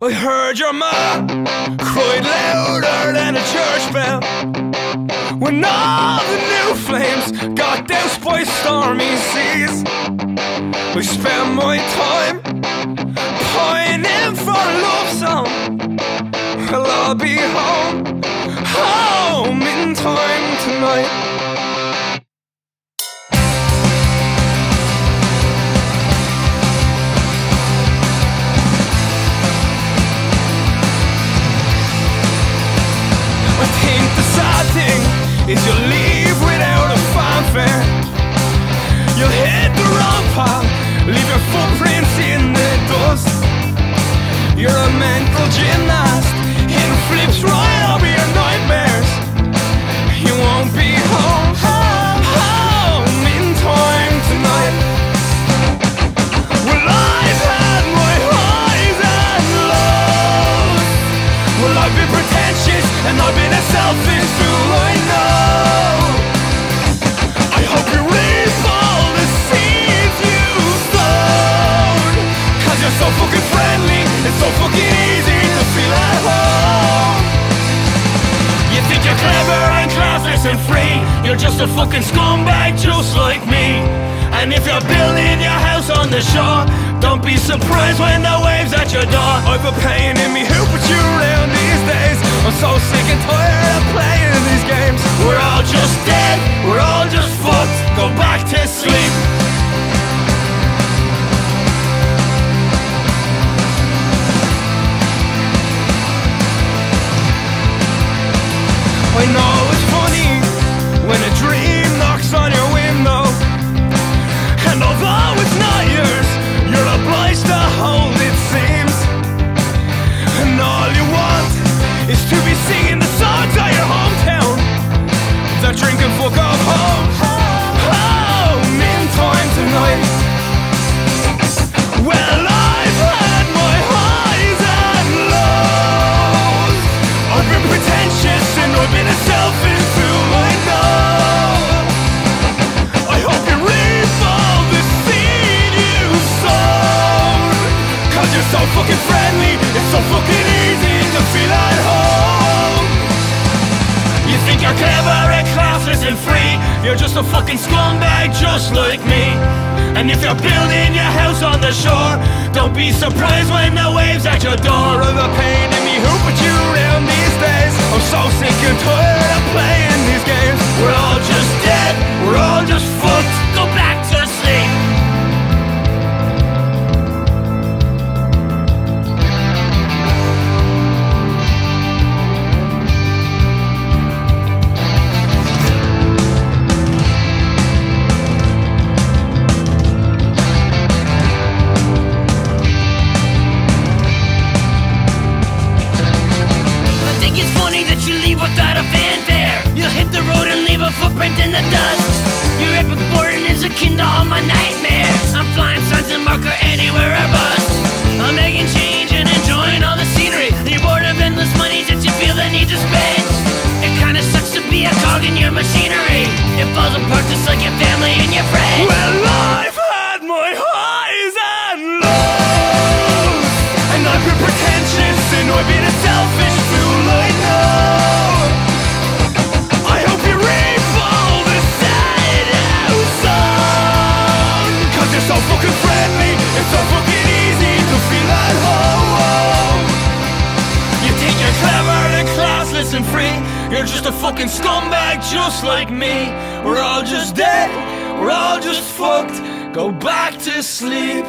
I heard your mom cried louder than a church bell. When all the new flames got doused by stormy seas I spent my time pining for a love song. I'll be home, home in time tonight and free. You're just a fucking scumbag just like me. And if you're building your house on the shore Don't be surprised when the waves at your door. Pain in me, who put you around these days? I'm so sick and tired of playing these games. We're all just dead, we're all just fucked. Go back to sleep. I know so fucking easy to feel at home. You think you're clever and classless and free. You're just a fucking scumbag just like me. And if you're building your house on the shore Don't be surprised when the waves at your door Are the pain in me who put you around these days? I'm so sick and tired of playing these games. We're all just dead, we're all just footprint in the dust. Your epic burden is akin to all my nightmares I'm flying signs and marker anywhere I bust. I'm making change and enjoying all the scenery. You're bored of endless money that you feel the need to spend. It kinda sucks to be a cog in your machinery. It falls apart just like your family and free. You're just a fucking scumbag just like me. We're all just dead, we're all just fucked. Go back to sleep